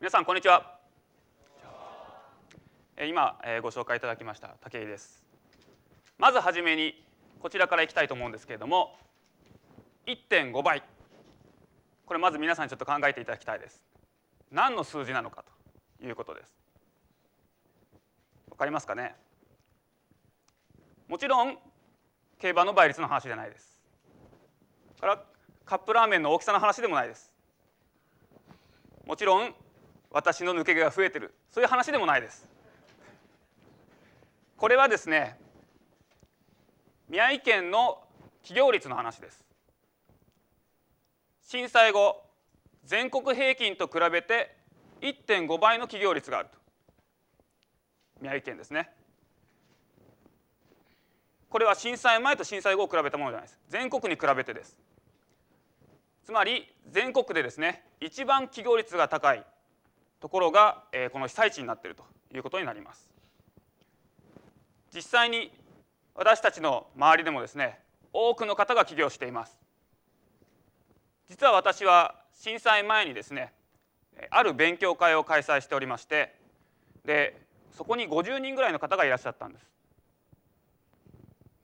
皆さんこんにちは。今ご紹介いただきました武井です。まずはじめにこちらからいきたいと思うんですけれども1.5倍。これまず皆さんちょっと考えていただきたいです。何の数字なのかと。いうことです。わかりますかね？もちろん競馬の倍率の話じゃないです。からカップラーメンの大きさの話でもないです。もちろん私の抜け毛が増えてる。そういう話でもないです。これはですね宮城県の企業率の話です。震災後全国平均と比べて1.5倍の企業率があると。宮城県ですね。これは震災前と震災後を比べたものじゃないです。全国に比べてです。つまり全国でですね一番企業率が高いところが、えこの被災地になっているということになります。実際に私たちの周りでもですね多くの方が起業しています。実は私は震災前にですねある勉強会を開催しておりましてでそこに50人ぐらいの方がいらっしゃったんです。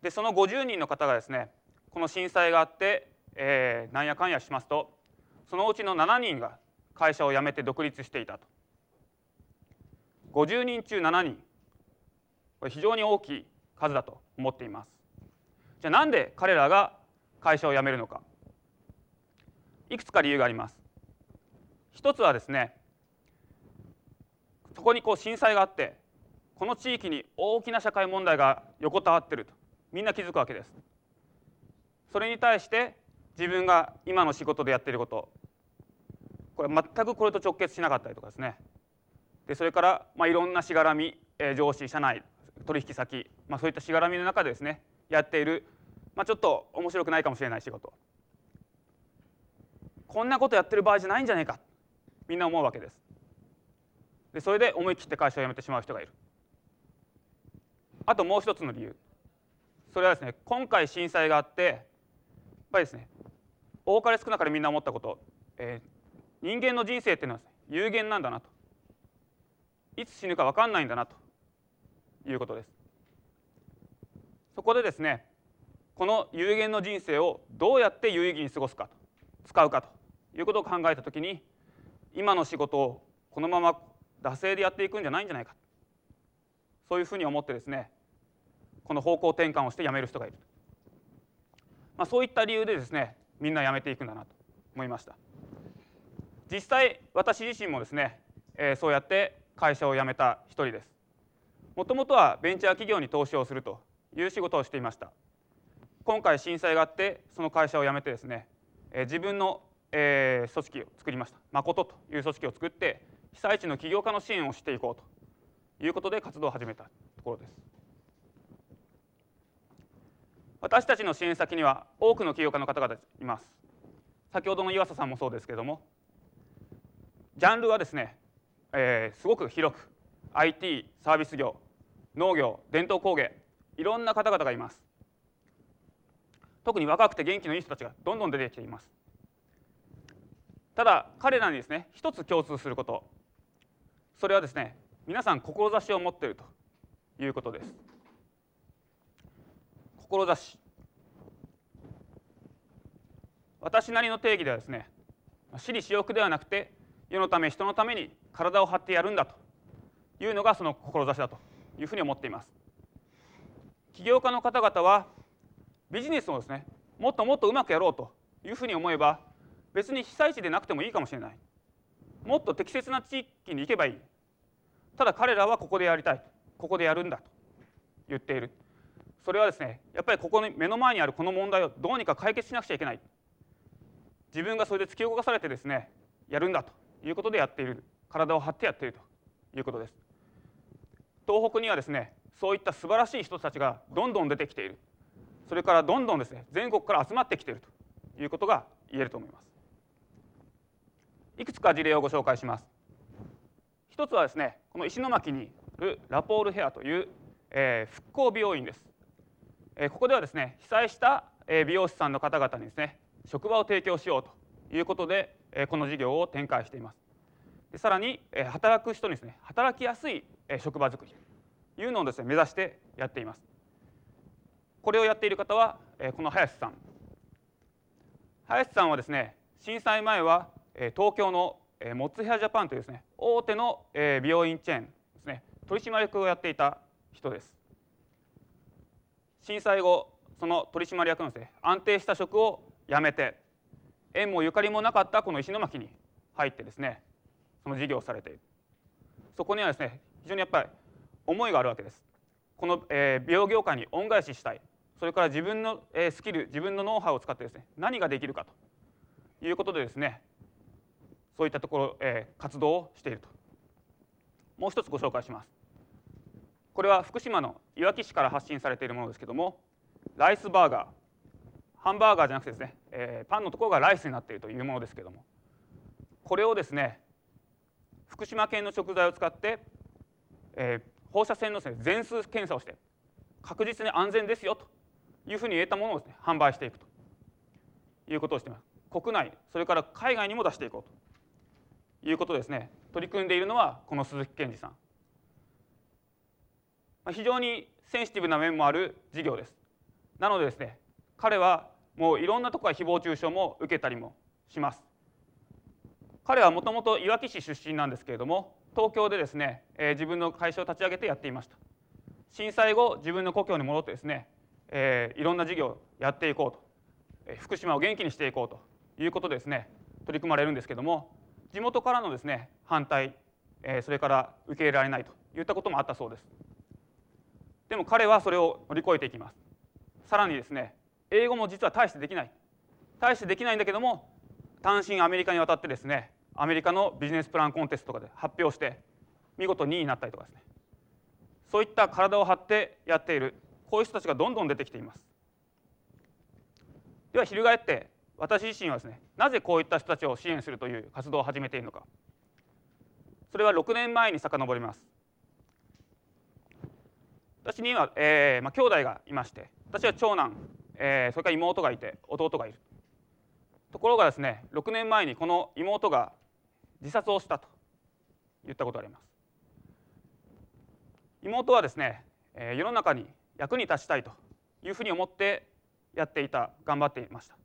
でその50人の方がですねこの震災があって、えー、なんやかんやしますとそのうちの7人が会社を辞めて独立していたと。50人中7人。これ非常に大きい数だと思っています。じゃあなんで彼らが会社を辞めるのか。いくつか理由があります。一つはですねそこにこう震災があってこの地域に大きな社会問題が横たわってるとみんな気づくわけです。それに対して自分が今の仕事でやっていることこれ全くこれと直結しなかったりとかですね。でそれから、まあ、いろんなしがらみ、えー、上司社内取引先、まあ、そういったしがらみの中でですねやっている、まあ、ちょっと面白くないかもしれない仕事。こんなことやってる場合じゃないんじゃないか。みんな思うわけです。でそれで思い切って会社を辞めてしまう人がいる。あともう一つの理由。それはですね今回震災があってやっぱりですね多かれ少なかれみんな思ったこと、えー、人間の人生っていうのは、有限なんだなと。いつ死ぬか分かんないんだなと。いうことです。そこでですねこの有限の人生をどうやって有意義に過ごすかと。使うかと。いうことを考えた時に今の仕事をこのまま惰性でやっていくんじゃないんじゃないか。そういうふうに思ってですねこの方向転換をして辞める人がいる、まあ、そういった理由でですねみんな辞めていくんだなと思いました。実際私自身もですね、えー、そうやって会社を辞めた一人です。もともとはベンチャー企業に投資をするという仕事をしていました。今回震災があってその会社を辞めてですね自分の組織を作りました。誠という組織を作って被災地の起業家の支援をしていこうということで活動を始めたところです。私たちの支援先には多くの起業家の方々います。先ほどの岩佐さんもそうですけれどもジャンルはですねえー、すごく広く IT サービス業農業伝統工芸いろんな方々がいます。特に若くて元気のいい人たちがどんどん出てきています。ただ彼らにですね一つ共通すること。それはですね皆さん志を持っているということです。志私なりの定義ではですね私利私欲ではなくて世のため人のために体を張ってやるんだというのがその志だというふうに思っています。起業家の方々はビジネスをですねもっともっとうまくやろうというふうに思えば別に被災地でなくてもいいかもしれない。もっと適切な地域に行けばいい。ただ彼らはここでやりたい。ここでやるんだと言っている。それはですねやっぱりここに目の前にあるこの問題をどうにか解決しなくちゃいけない。自分がそれで突き動かされてですねやるんだということでやっている。体を張ってやっているということです。東北にはですねそういった素晴らしい人たちがどんどん出てきている。それからどんどんですね全国から集まってきているということが言えると思います。いくつか事例をご紹介します。一つはですねこの石巻にあるラポールヘアという、えー、復興美容院です、えー、ここではですね被災した、美容師さんの方々にですね職場を提供しようということで、えー、この事業を展開しています。でさらに、えー、働く人にですね働きやすい、えー、職場づくりというのをですね目指してやっています。これをやっている方は、えー、この林さん。林さんはですね震災前は、東京の、モッツヘアジャパンというですね大手の、えー、美容院チェーンですね取締役をやっていた人です。震災後その取締役のですね安定した職を辞めて縁もゆかりもなかったこの石巻に入ってですねその事業をされている。そこにはですね非常にやっぱり思いがあるわけです。この、え、美容業界に恩返ししたい。それから自分の、え、スキル自分のノウハウを使ってですね何ができるかということでですねそういったところ、えー、活動をしていると。もう一つご紹介します。これは福島のいわき市から発信されているものですけどもライスバーガー。ハンバーガーじゃなくてですね、えー、パンのところがライスになっているというものですけどもこれをですね福島県の食材を使って、えー、放射線のです、ね、全数検査をして確実に安全ですよというふうに言えたものをです、ね、販売していくということをしています。国内それから海外にも出していこうと。いうことですね。取り組んでいるのはこの鈴木健二さん。まあ非常にセンシティブな面もある事業です。なのでですね彼はもういろんなところから誹謗中傷も受けたりもします。彼はもともといわき市出身なんですけれども東京でですね、えー、自分の会社を立ち上げてやっていました。震災後自分の故郷に戻ってですね、えー、いろんな事業をやっていこうと、えー、福島を元気にしていこうということでですね取り組まれるんですけども地元からのですね反対、えそれから受け入れられないといったこともあったそうです。でも彼はそれを乗り越えていきます。さらにですね英語も実は大してできない。大してできないんだけども単身アメリカに渡ってですねアメリカのビジネスプランコンテストとかで発表して見事2位になったりとかですね。そういった体を張ってやっているこういう人たちがどんどん出てきています。では翻って私自身はですねなぜこういった人たちを支援するという活動を始めているのか。それは6年前に遡ります。私には、えーまあ、兄弟がいまして私は長男、えー、それから妹がいて弟がいる。ところがですね6年前にこの妹が自殺をしたと言ったことがあります。妹はですね、えー、世の中に役に立ちたいというふうに思ってやっていた頑張っていました。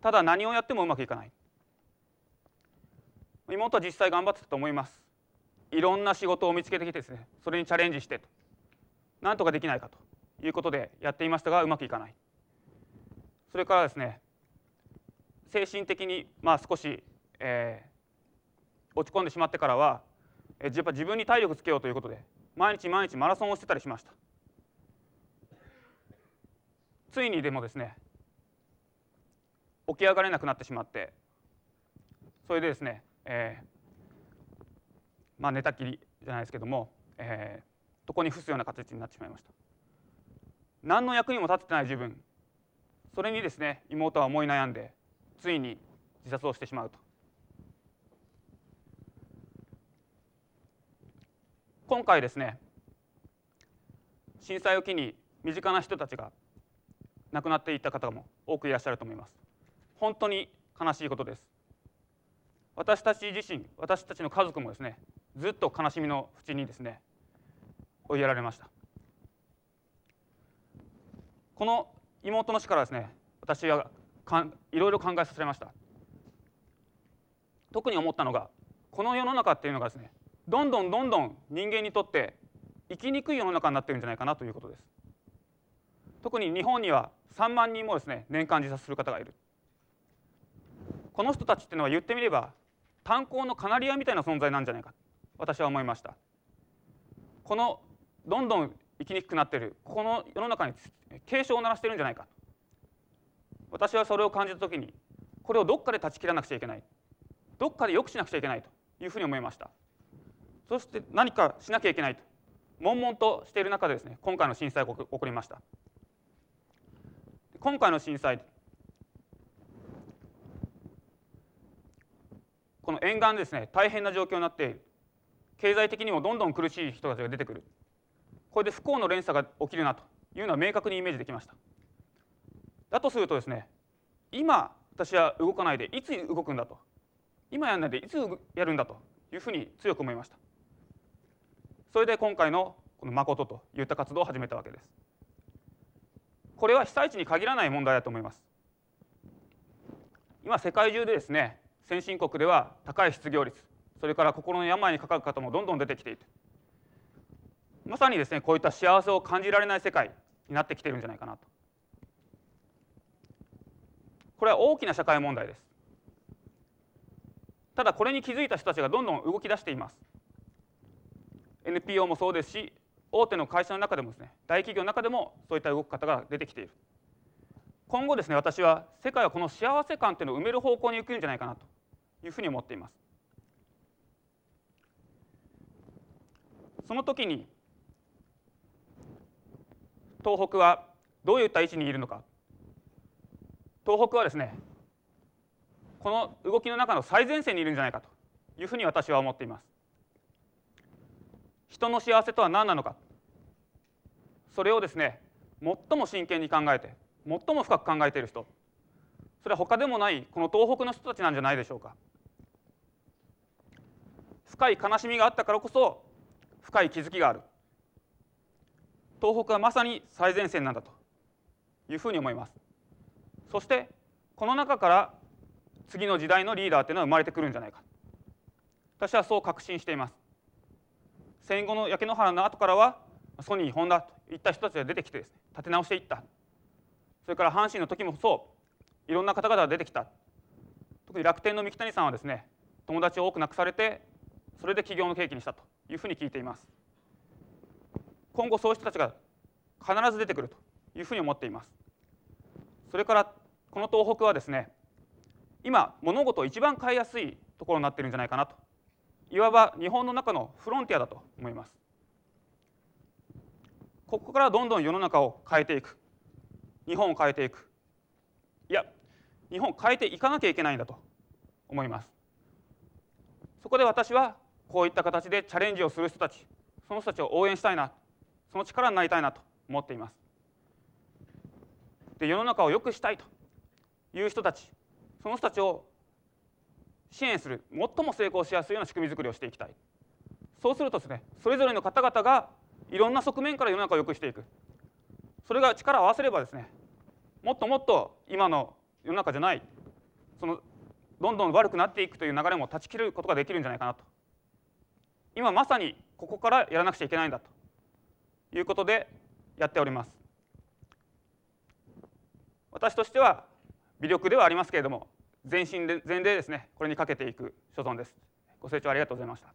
ただ何をやってもうまくいかない。妹は実際頑張ってたと思います。いろんな仕事を見つけてきてですねそれにチャレンジしてと。なんとかできないかと。いうことでやっていましたがうまくいかない。それからですね精神的にまあ少し、えー、落ち込んでしまってからはやっぱ自分に体力つけようということで毎日毎日マラソンをしてたりしました。ついにでもですね起き上がれなくなってしまって。それでですね、えー、まあ寝たきりじゃないですけども、えー、床に伏すような形になってしまいました。何の役にも立ってない自分。それにですね妹は思い悩んでついに自殺をしてしまうと。今回ですね震災を機に身近な人たちが亡くなっていった方も多くいらっしゃると思います。本当に悲しいことです。私たち自身私たちの家族もですねずっと悲しみの淵にですね追いやられました。この妹の死からですね私はかんいろいろ考えさせられました。特に思ったのがこの世の中っていうのがですねどんどんどんどん人間にとって生きにくい世の中になってるんじゃないかなということです。特に日本には3万人もですね年間自殺する方がいる。この人たちっていうのは言ってみれば炭鉱のカナリアみたいな存在なんじゃないか私は思いました。このどんどん生きにくくなってるこの世の中に警鐘を鳴らしてるんじゃないか私はそれを感じた時にこれをどっかで断ち切らなくちゃいけないどっかで良くしなくちゃいけないというふうに思いました。そして何かしなきゃいけないと悶々としている中でですね今回の震災が起こりました。今回の震災この沿岸ですね大変な状況になって経済的にもどんどん苦しい人たちが出てくる。これで不幸の連鎖が起きるなというのは明確にイメージできました。だとするとですね今私は動かないでいつ動くんだと。今やらないでいつやるんだというふうに強く思いました。それで今回のこの誠といった活動を始めたわけです。これは被災地に限らない問題だと思います。今世界中でですね先進国では高い失業率それから心の病にかかる方もどんどん出てきていてまさにですねこういった幸せを感じられない世界になってきているんじゃないかなと。これは大きな社会問題です。ただこれに気づいた人たちがどんどん動き出しています。NPO もそうですし大手の会社の中でもですね大企業の中でもそういった動き方が出てきている。今後ですね私は世界はこの幸せ感っていうのを埋める方向に行くんじゃないかなと。いうふうに思っています。その時に東北はどういった位置にいるのか。東北はですねこの動きの中の最前線にいるんじゃないかというふうに私は思っています。人の幸せとは何なのか。それをですね最も真剣に考えて最も深く考えている人。それは他でもないこの東北の人たちなんじゃないでしょうか。深い悲しみがあったからこそ深い気づきがある。東北はまさに最前線なんだというふうに思います。そしてこの中から次の時代のリーダーっていうのは生まれてくるんじゃないか。私はそう確信しています。戦後の焼け野原の後からはソニーホンダといった人たちが出てきてですね立て直していった。それから阪神の時もそう。いろんな方々が出てきた。特に楽天の三木谷さんはですね友達を多く亡くされてそれで起業の契機にしたというふうに聞いています。今後そういう人たちが必ず出てくるというふうに思っています。それからこの東北はですね今物事を一番変えやすいところになってるんじゃないかなと。いわば日本の中のフロンティアだと思います。ここからどんどん世の中を変えていく。日本を変えていく。いや日本を変えていかなきゃいけないんだと思います。そこで私はこういった形でチャレンジをする人たちその人たちを応援したいなその力になりたいなと思っています。で世の中を良くしたいという人たちその人たちを支援する最も成功しやすいような仕組み作りをしていきたい。そうするとですねそれぞれの方々がいろんな側面から世の中を良くしていく。それが力を合わせればですねもっともっと今の世の中じゃないそのどんどん悪くなっていくという流れも断ち切ることができるんじゃないかなと今まさにここからやらなくちゃいけないんだということでやっております。私としては微力ではありますけれども全身で全霊ですねこれにかけていく所存です。ご清聴ありがとうございました。